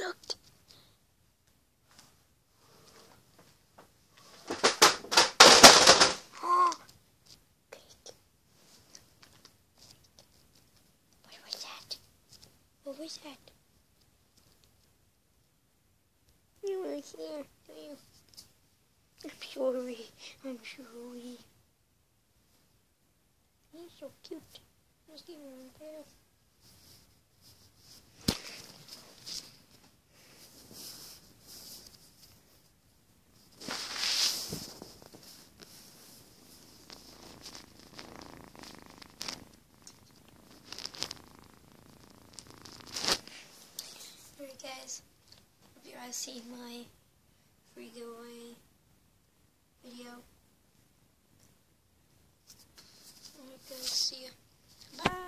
looked. Ah, oh. What was that? What was that? You were here, you? I'm sorry. I'm sorry. He's so cute. Let's give him a little. Guys, hope you guys see my free giveaway video. Alright guys, see ya. Bye!